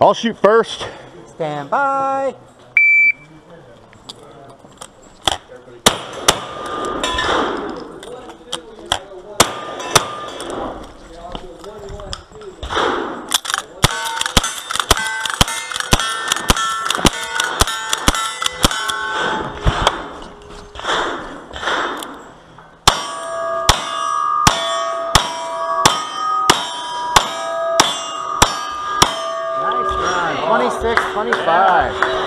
I'll shoot first. Stand by. Nice run. 26, 25.